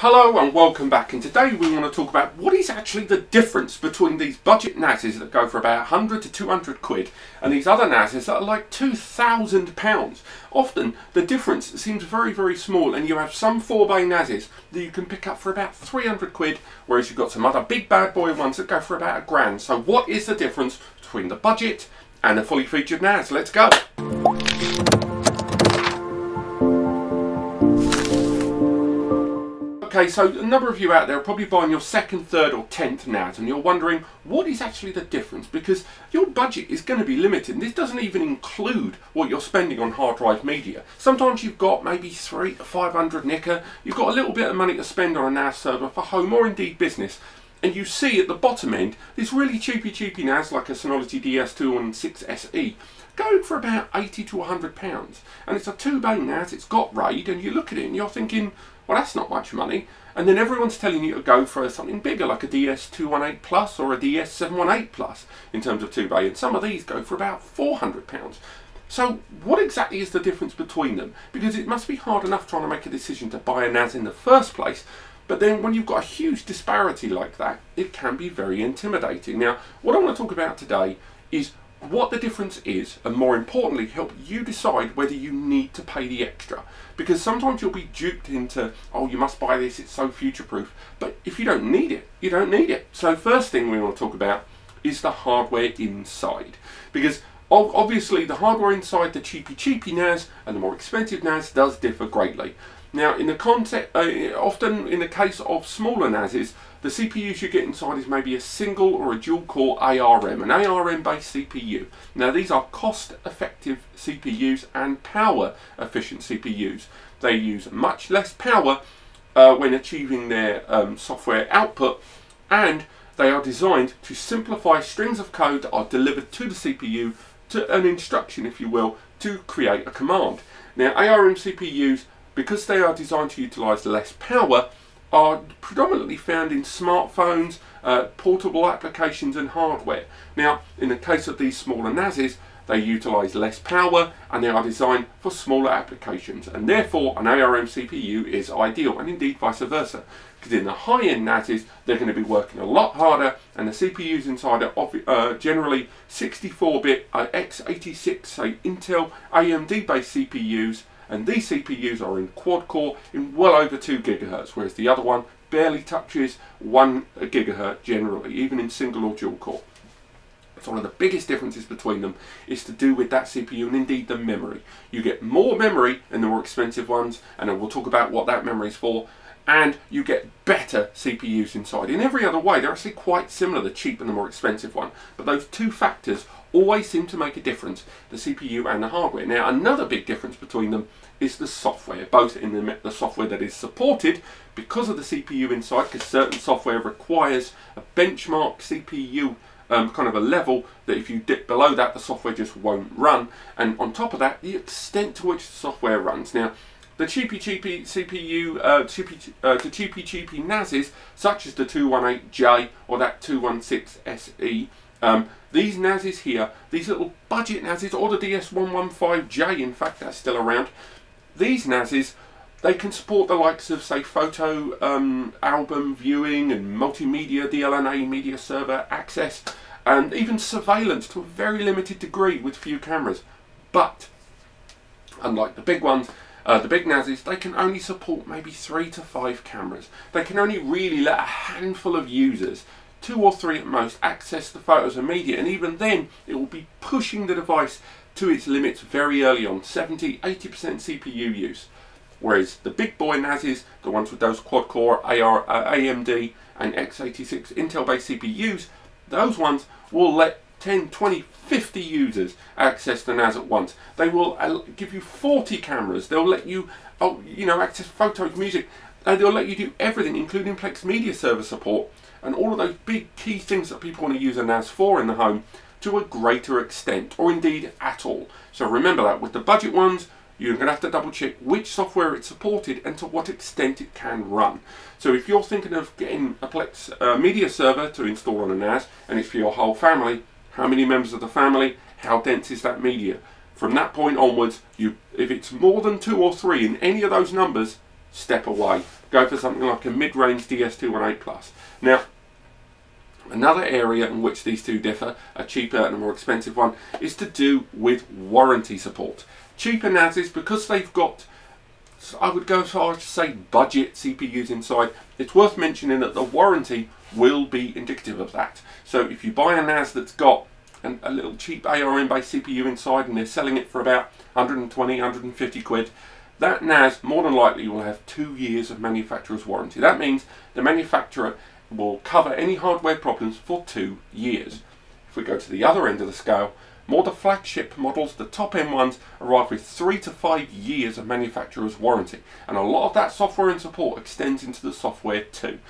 Hello and welcome back and today we want to talk about what is actually the difference between these budget NASes that go for about 100 to 200 quid and these other NASes that are like 2,000 pounds. Often the difference seems very very small and you have some 4-bay NASes that you can pick up for about 300 quid whereas you've got some other big bad boy ones that go for about a grand. So what is the difference between the budget and a fully featured NAS? Let's go! Okay, so a number of you out there are probably buying your second, third or tenth NAS and you're wondering what is actually the difference? Because your budget is going to be limited and this doesn't even include what you're spending on hard drive media. Sometimes you've got maybe three to 500 nicker, you've got a little bit of money to spend on a NAS server for home or indeed business. And you see at the bottom end this really cheapy cheapy NAS like a Synology DS216 SE going for about 80 to 100 pounds and it's a two bay NAS, it's got RAID and you look at it and you're thinking well, that's not much money. And then everyone's telling you to go for something bigger, like a DS218 Plus or a DS718 Plus in terms of 2 bay. And some of these go for about £400. So what exactly is the difference between them? Because it must be hard enough trying to make a decision to buy a NAS in the first place, but then when you've got a huge disparity like that, it can be very intimidating. Now, what I want to talk about today is what the difference is and more importantly help you decide whether you need to pay the extra. Because sometimes you'll be duped into oh you must buy this it's so future proof but if you don't need it you don't need it. So first thing we want to talk about is the hardware inside. Because obviously the hardware inside the cheapy cheapy NAS and the more expensive NAS does differ greatly. Now in the concept uh, often in the case of smaller NASs the CPUs you get inside is maybe a single or a dual core ARM, an ARM based CPU. Now these are cost effective CPUs and power efficient CPUs. They use much less power uh, when achieving their um, software output and they are designed to simplify strings of code that are delivered to the CPU to an instruction if you will to create a command. Now ARM CPUs because they are designed to utilize less power are predominantly found in smartphones, uh, portable applications and hardware. Now, in the case of these smaller NASs, they utilise less power and they are designed for smaller applications and therefore an ARM CPU is ideal and indeed vice versa because in the high-end NASs they're going to be working a lot harder and the CPUs inside are uh, generally 64-bit uh, x86 say Intel AMD based CPUs and these CPUs are in quad core in well over 2 gigahertz whereas the other one barely touches 1 gigahertz generally even in single or dual core. So one of the biggest differences between them is to do with that CPU and indeed the memory. You get more memory in the more expensive ones and we'll talk about what that memory is for and you get better CPUs inside. In every other way, they're actually quite similar, the cheap and the more expensive one. But those two factors always seem to make a difference, the CPU and the hardware. Now, another big difference between them is the software, both in the, the software that is supported because of the CPU inside, because certain software requires a benchmark CPU um, kind of a level that if you dip below that, the software just won't run. And on top of that, the extent to which the software runs. Now, the cheapy cheapy CPU, uh, cheapy, uh, the cheapy cheapy NASs, such as the 218J or that 216 SE, um, these NASs here, these little budget NASs, or the DS115J, in fact, that's still around, these NASs, they can support the likes of, say, photo um, album viewing and multimedia DLNA media server access, and even surveillance to a very limited degree with few cameras. But, unlike the big ones, uh, the big NASs, they can only support maybe three to five cameras. They can only really let a handful of users two or three at most access the photos and media and even then it will be pushing the device to its limits very early on 70 80% CPU use whereas the big boy NASs, the ones with those quad core AR, uh, AMD and x86 Intel based CPUs those ones will let 10 20 50 users access the NAS at once they will uh, give you 40 cameras they'll let you oh, you know access photos music they'll let you do everything including Plex media server support and all of those big key things that people want to use a NAS for in the home to a greater extent, or indeed at all. So remember that with the budget ones, you're going to have to double check which software it's supported and to what extent it can run. So if you're thinking of getting a Plex uh, media server to install on a NAS and it's for your whole family, how many members of the family, how dense is that media? From that point onwards, you, if it's more than two or three in any of those numbers, step away. go for something like a mid-range DS218 Plus. Now, Another area in which these two differ, a cheaper and a more expensive one, is to do with warranty support. Cheaper NASs, because they've got, I would go as far as to say budget CPUs inside, it's worth mentioning that the warranty will be indicative of that. So if you buy a NAS that's got an, a little cheap ARM based CPU inside and they're selling it for about 120, 150 quid, that NAS more than likely will have two years of manufacturer's warranty. That means the manufacturer will cover any hardware problems for two years. If we go to the other end of the scale, more the flagship models, the top end ones, arrive with three to five years of manufacturer's warranty. And a lot of that software and support extends into the software too.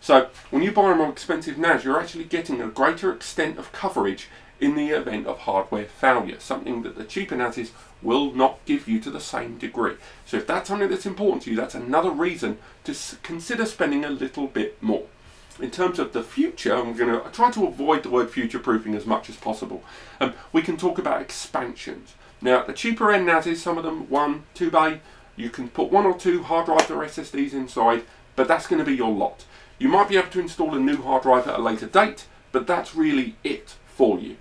So when you buy a more expensive NAS, you're actually getting a greater extent of coverage in the event of hardware failure, something that the cheaper NASs will not give you to the same degree. So if that's something that's important to you, that's another reason to consider spending a little bit more in terms of the future, I'm going to try to avoid the word future proofing as much as possible. Um, we can talk about expansions. Now, the cheaper end NASs, some of them one, two bay, you can put one or two hard drives or SSDs inside, but that's going to be your lot. You might be able to install a new hard drive at a later date, but that's really it for you.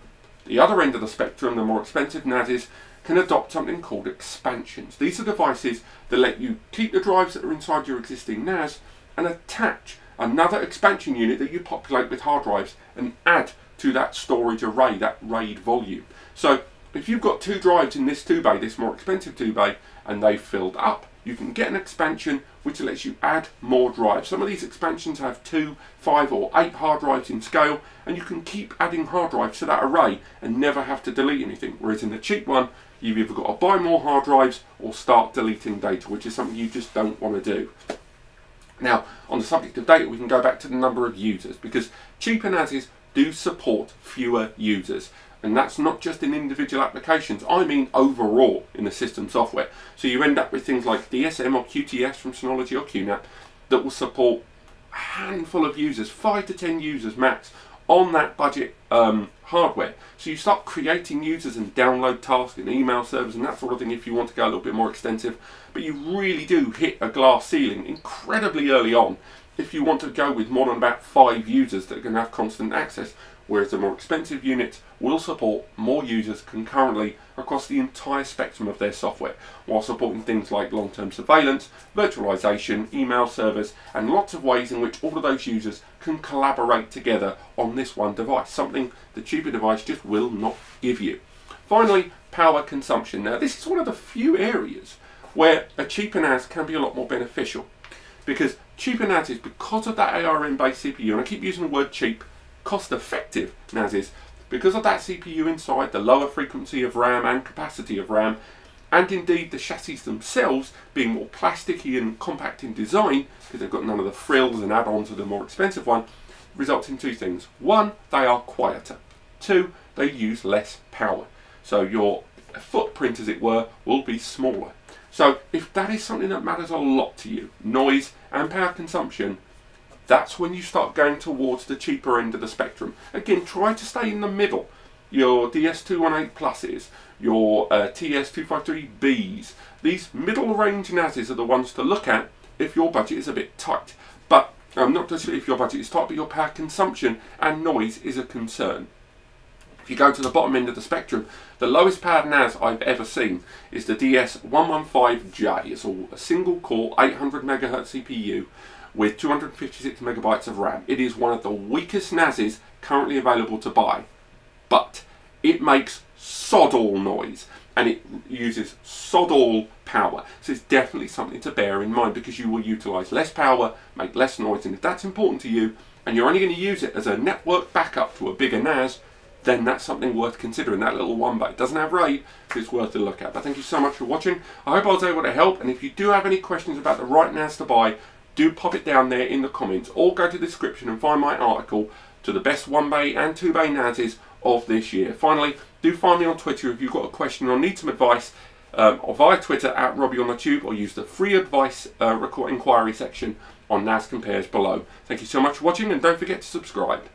The other end of the spectrum, the more expensive NASs, can adopt something called expansions. These are devices that let you keep the drives that are inside your existing NAS and attach another expansion unit that you populate with hard drives and add to that storage array, that RAID volume. So if you've got two drives in this 2 bay, this more expensive 2 bay, and they've filled up, you can get an expansion which lets you add more drives. Some of these expansions have two, five or eight hard drives in scale and you can keep adding hard drives to that array and never have to delete anything. Whereas in the cheap one, you've either got to buy more hard drives or start deleting data, which is something you just don't want to do. Now, on the subject of data, we can go back to the number of users because cheaper NASs do support fewer users. And that's not just in individual applications, I mean overall in the system software. So you end up with things like DSM or QTS from Synology or QNAP that will support a handful of users, 5 to 10 users max, on that budget um, hardware. So you start creating users and download tasks and email servers and that sort of thing if you want to go a little bit more extensive. But you really do hit a glass ceiling incredibly early on if you want to go with more than about five users that can have constant access whereas the more expensive units will support more users concurrently across the entire spectrum of their software, while supporting things like long-term surveillance, virtualization, email servers, and lots of ways in which all of those users can collaborate together on this one device, something the cheaper device just will not give you. Finally, power consumption. Now, this is one of the few areas where a cheaper NAS can be a lot more beneficial because cheaper NAS is because of that ARM based CPU, and I keep using the word cheap cost effective NASs because of that CPU inside, the lower frequency of RAM and capacity of RAM, and indeed the chassis themselves being more plasticky and compact in design, because they've got none of the frills and add-ons of the more expensive one, results in two things. One, they are quieter. Two, they use less power. So your footprint, as it were, will be smaller. So if that is something that matters a lot to you, noise and power consumption, that's when you start going towards the cheaper end of the spectrum. Again, try to stay in the middle. Your DS218 Pluses, your uh, TS253Bs, these middle range NASs are the ones to look at if your budget is a bit tight. But um, not just if your budget is tight, but your power consumption and noise is a concern. If you go to the bottom end of the spectrum, the lowest powered NAS I've ever seen is the DS115J. It's all a single core 800 MHz CPU with 256 megabytes of RAM. It is one of the weakest NASs currently available to buy, but it makes sod all noise and it uses sod all power. So it's definitely something to bear in mind because you will utilize less power, make less noise, and if that's important to you and you're only going to use it as a network backup to a bigger NAS, then that's something worth considering. That little one but it doesn't have RAID, so it's worth a look at. But thank you so much for watching. I hope I was able to help, and if you do have any questions about the right NAS to buy, do pop it down there in the comments or go to the description and find my article to the best one bay and two bay NASs of this year. Finally, do find me on Twitter if you've got a question or need some advice um, or via Twitter at Robbie on the Tube or use the free advice uh, inquiry section on NAS Compares below. Thank you so much for watching and don't forget to subscribe.